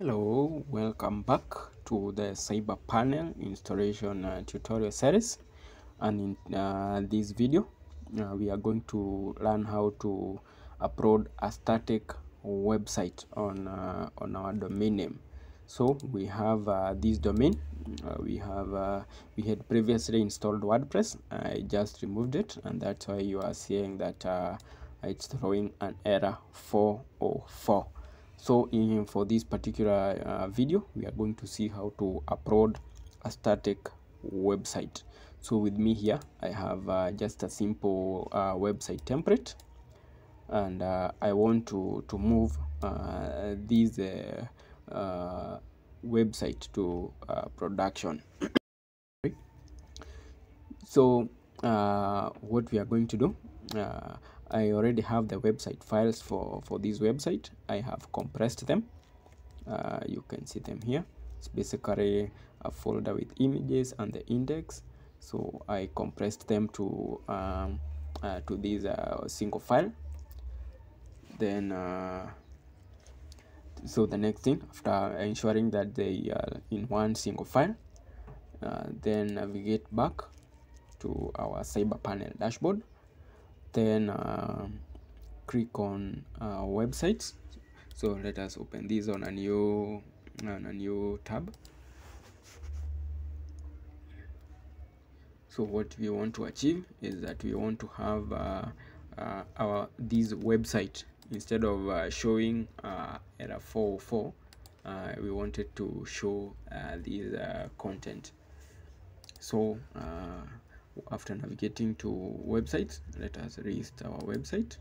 Hello, welcome back to the Cyber Panel installation uh, tutorial series. And in uh, this video uh, we are going to learn how to upload a static website on uh, on our domain name. So we have uh, this domain. Uh, we have we had previously installed WordPress. I just removed it and that's why you are seeing that it's throwing an error 404 so in for this particular uh, video we are going to see how to upload a static website. So with me here i have uh, just a simple uh, website template. And uh, i want to to move uh, this uh, website to production. So what we are going to do I already have the website files for for this website. I have compressed them. Uh, you can see them here. It's basically a folder with images and the index. So I compressed them to um, uh, to this uh, single file. Then uh, so the next thing after ensuring that they are in one single file uh, then navigate back to our cyber panel dashboard then uh, click on uh, websites. So let us open this on a new on a new tab. So what we want to achieve is that we want to have uh, uh, our this website instead of uh, showing uh, error 404 uh, we wanted to show this content. So after navigating to websites let us list our website.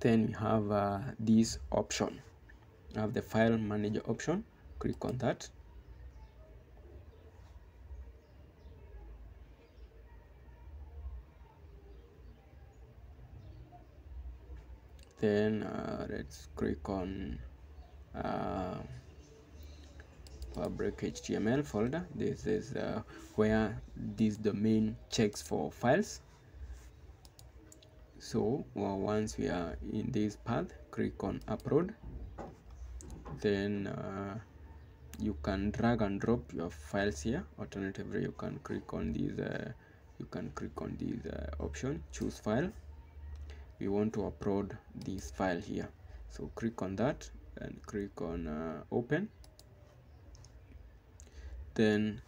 Then we have uh, this option. I have the file manager option. Click on that then uh, let's click on uh, public html folder. This is uh, where this domain checks for files. So well, once we are in this path click on upload. Then uh, you can drag and drop your files here. Alternatively you can click on this uh, you can click on this uh, option choose file we want to upload this file here. So click on that and click on uh, open. Then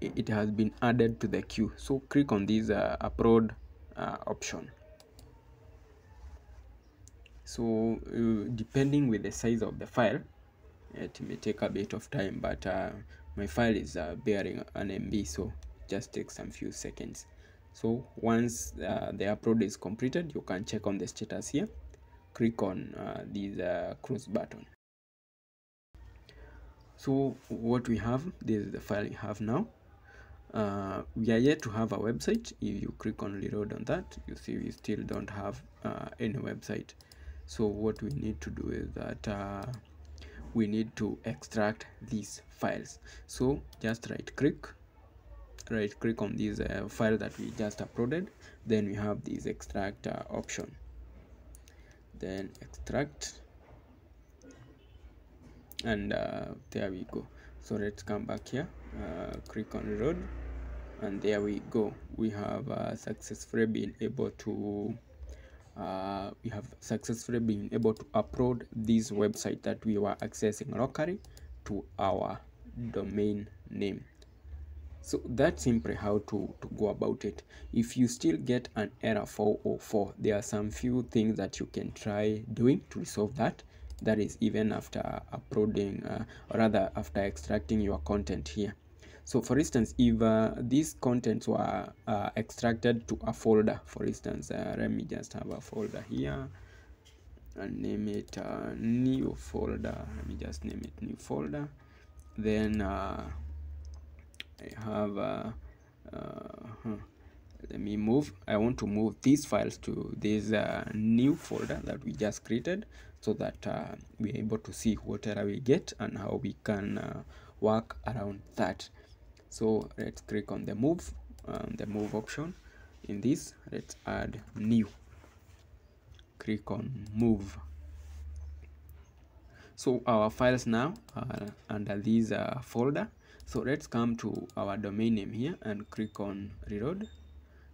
it has been added to the queue. So click on this uh, upload uh, option. So uh, depending with the size of the file it may take a bit of time but uh, my file is uh, bearing an MB so just take some few seconds so once uh, the upload is completed you can check on the status here. Click on uh, this uh, close button. So what we have this is the file we have now. Uh, we are yet to have a website. If you click on reload on that you see we still don't have uh, any website. So what we need to do is that uh, we need to extract these files. So just right click right click on this uh, file that we just uploaded. Then we have this extract uh, option. Then extract. And uh, there we go. So let's come back here. Uh, click on reload. And there we go. We have uh, successfully been able to uh, we have successfully been able to upload this website that we were accessing locally to our domain name so that's simply how to, to go about it. If you still get an error 404 there are some few things that you can try doing to resolve that. That is even after uploading uh, or rather after extracting your content here. So for instance if uh, these contents were uh, extracted to a folder for instance uh, let me just have a folder here and name it uh, new folder. Let me just name it new folder. Then uh, I have uh, huh. let me move. I want to move these files to this new folder that we just created so that we're able to see whatever we get and how we can work around that. So let's click on the move um, the move option in this. Let's add new. Click on move. So our files now are under this uh, folder so let's come to our domain name here and click on reload.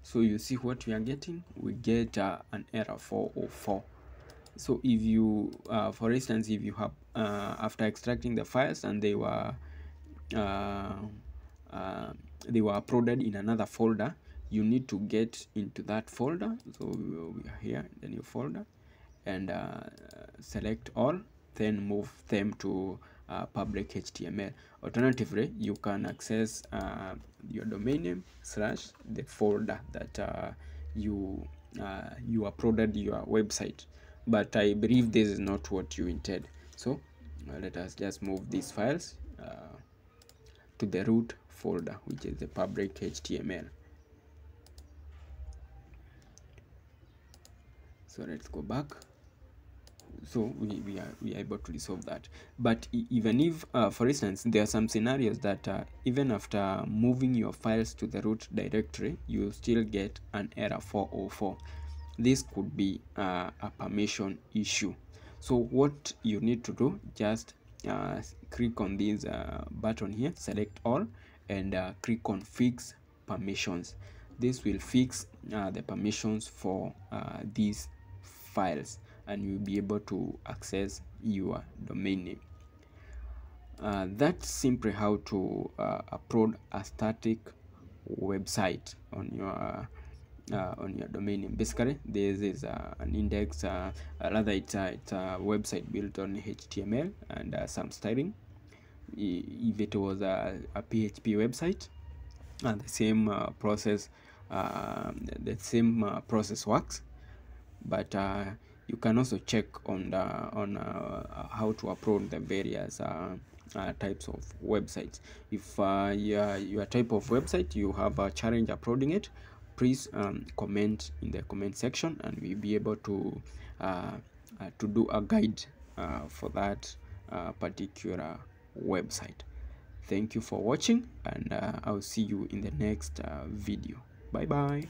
So you see what we are getting? We get uh, an error 404 so if you uh, for instance if you have uh, after extracting the files and they were uh, uh, they were uploaded in another folder you need to get into that folder. So we are here in the new folder and uh, select all then move them to uh, public HTML. Alternatively, you can access uh, your domain name slash the folder that uh, you uh, you uploaded your website. But I believe this is not what you intend. So uh, let us just move these files uh, to the root folder, which is the public HTML. So let's go back so we, we are we are able to resolve that. But even if uh, for instance there are some scenarios that uh, even after moving your files to the root directory you still get an error 404 this could be uh, a permission issue. So what you need to do just uh, click on this uh, button here select all and uh, click on fix permissions. This will fix the permissions for these files and you'll be able to access your domain name. Uh, that's simply how to uh, upload a static website on your uh, uh on your domain name. Basically this is uh, an index uh, rather it's it's a website built on html and some styling. If it was a, a php website and the same process the same process works. But you can also check on the, on uh, how to upload the various uh, uh, types of websites. If uh, your, your type of website you have a challenge uploading it please um, comment in the comment section and we'll be able to uh, uh, to do a guide for that particular website. Thank you for watching and i'll see you in the next video. Bye bye